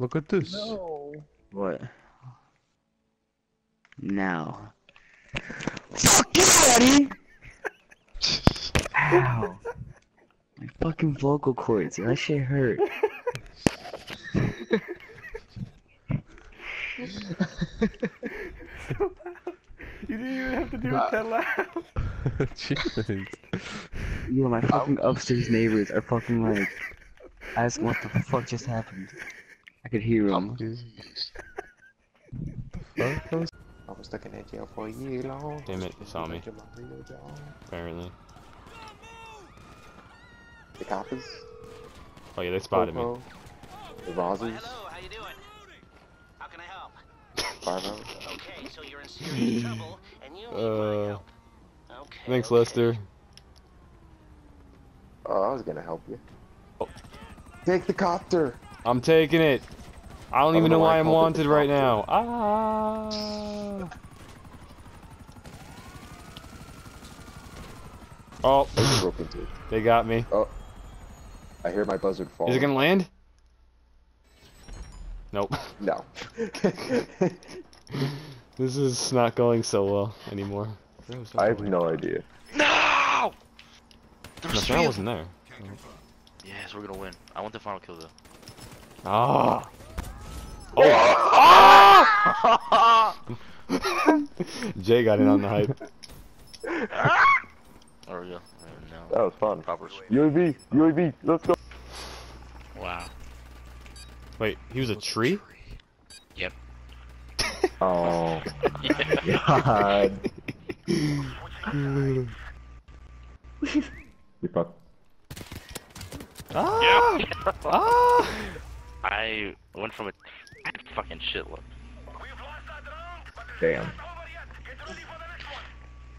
Look at this. No. What? Now. Fuck you, buddy! Ow. My fucking vocal cords, that shit hurt. You didn't even have to do it that loud. Jeez. You know, my fucking upstairs neighbors are fucking like, asking what the fuck just happened. I could hear them. Fuck, I was stuck in that jail for a year long. Damn it, you saw me. Making my real job. Apparently. The coppers. Oh yeah, they spotted me. The Rosses. Hello, how you doing? How can I help? Farvo. Okay, so you're in serious trouble, and you need my Uh, help. Okay. Thanks, okay. Lester. Oh, I was gonna help you. Oh. Take the copter. I'm taking it. I don't I even don't know know why why I I'm wanted right copter. now. Ah. Oh, I broke into it. they got me. Oh. I hear my buzzard fall. Is it gonna land? Nope. No. This is not going so well anymore. I have no idea. No! There No, was no, wasn't there. Yes, we're gonna win. I want the final kill though. Ah. Oh. Jay got in on the hype. There we go. Uh, That was fun. Proper. UAV, UAV, let's go. Wow. Wait, he was a tree? Yep. Oh God. you fuck. Ah! Ah! I went from a fucking shitload. Damn.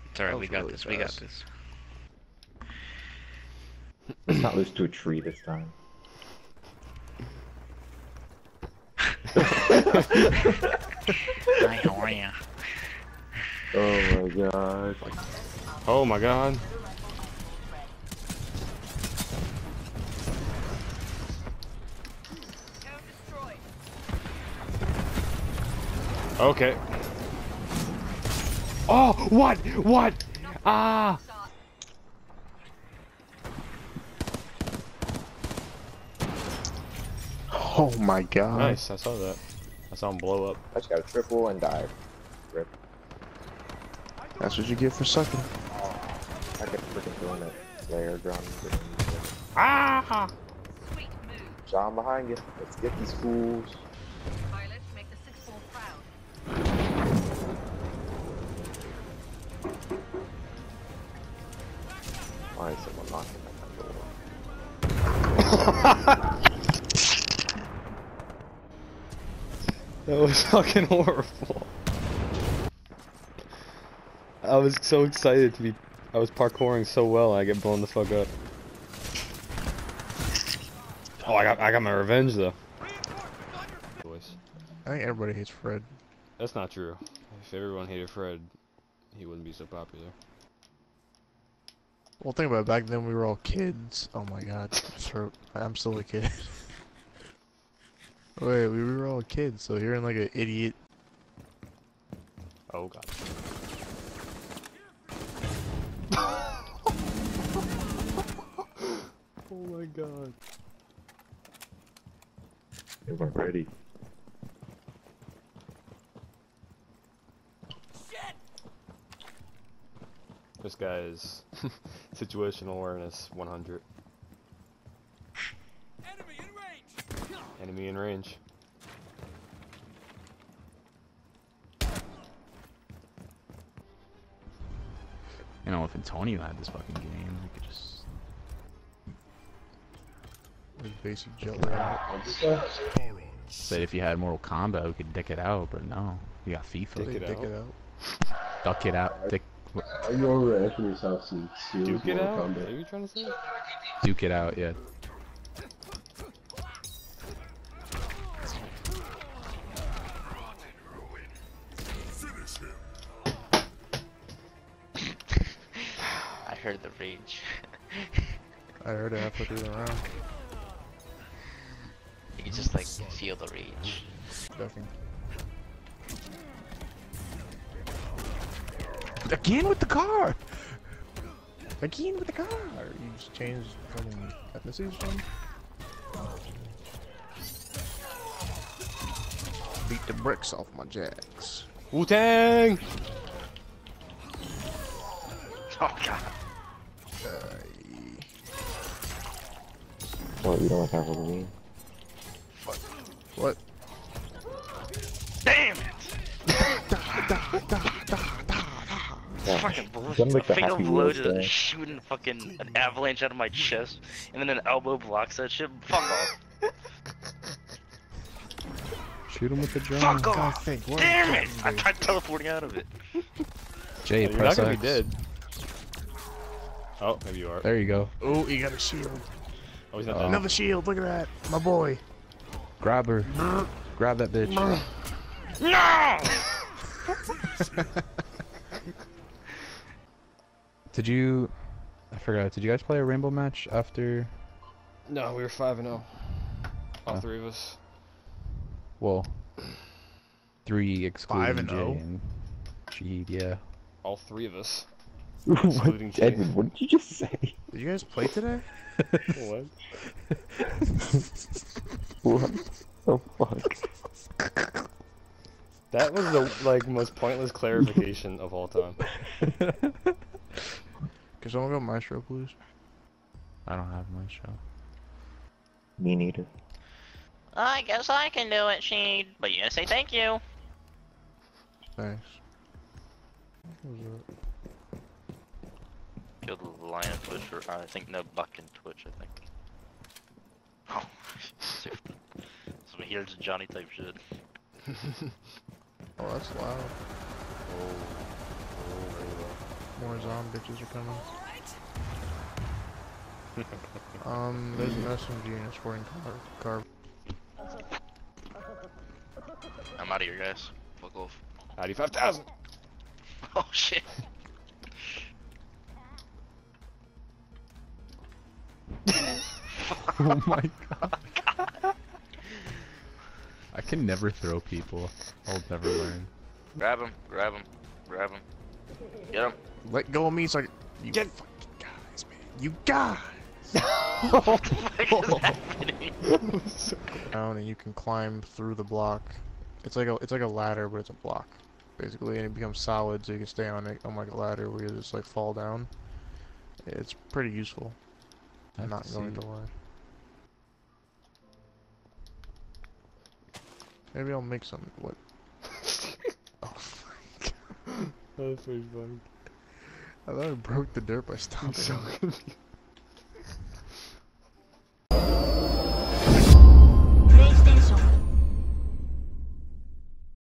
It's alright, we got really this, we got this. Let's not lose to a tree this time. Hi, how are ya? Oh my god. Oh my god. Okay. Oh, what? What? Ah! Oh my god. Nice, I saw that. I saw him blow up. I just got a triple and died. Rip. That's what you get for sucking. I kept freaking throwing that layer drum. Ah! Sweet move. John behind you. Let's get these fools. Why is someone knocking at my door? That was fucking horrible. I was so excited to be. I was parkouring so well, I get blown the fuck up. Oh, I got, I got my revenge though. I think everybody hates Fred. That's not true. If everyone hated Fred, he wouldn't be so popular. Well, think about it. Back then, we were all kids. Oh my god. throat. I'm still a kid. Wait, we were all kids, so hearing like an idiot. Oh god. oh my god. They weren't ready. This guy's situational awareness 100. Enemy in range. You know, if Antonio had this fucking game, we could just. Like basic jelly out. Said if you had Mortal Kombat, we could dick it out, but no. You got FIFA. Dick They it dick out. it out. Duck it out. Dick. Are you over at Anthony's house and see Duke it out? Are you trying to say? Duke it out, yeah. I heard the rage. I heard it halfway through the round. you You just like feel the rage. Ducking. Again with the car! Again with the car! You just changed fucking ethnicities or something? Beat the bricks off my jacks. Wu Tang. Oh god. Well, you don't like Halloween. What? Damn it! Yeah. Fucking blow. Done like the fatal Happy blow Wheels to thing. shooting fucking an avalanche out of my chest, and then an elbow blocks that shit. Fuck off. Shoot him with the drone. Fuck God, off. think, Damn it! I tried teleporting out of it. Jay, You're not press gonna be X. dead. Oh, maybe you are. There you go. Oh, you got a shield. Oh, he's not Uh, dead. Another shield, look at that. My boy. Grab her. Grab that bitch. No! Did you? I forgot. Did you guys play a rainbow match after? No, we were five and zero. All Oh. three of us. Well, three excluding Five and oh? Jay oh? and Shaheed. Yeah. All three of us. what? Excluding Jay. Edwin, what did you just say? Did you guys play today? What? What the fuck? That was the like most pointless clarification of all time. Can someone go maestro, please? I don't have my show. Me neither. I guess I can do it, Sheed. But you gotta say thank you. Thanks. Killed the lion Twitch, or I think no buck in Twitch, I think. Oh, some here's Johnny type shit. Oh, that's loud. Oh. More zombie bitches are coming. um, there's an SMG and a sporting car. car. I'm out of here, guys. Fuck off. Ninety-five thousand. Oh shit. oh my god. I can never throw people. I'll never learn. Grab him, grab him, grab him. Get him. Let go of me so I can. You fucking guys, man. You guys! what the fuck is happening? Down and you can climb through the block. It's like a it's like a ladder, but it's a block, basically, and it becomes solid, so you can stay on it on like a ladder where you just like fall down. It's pretty useful. I I'm not to going see. to lie. Maybe I'll make some. What? oh, my God. That's pretty funny. I thought I broke the dirt by stomping.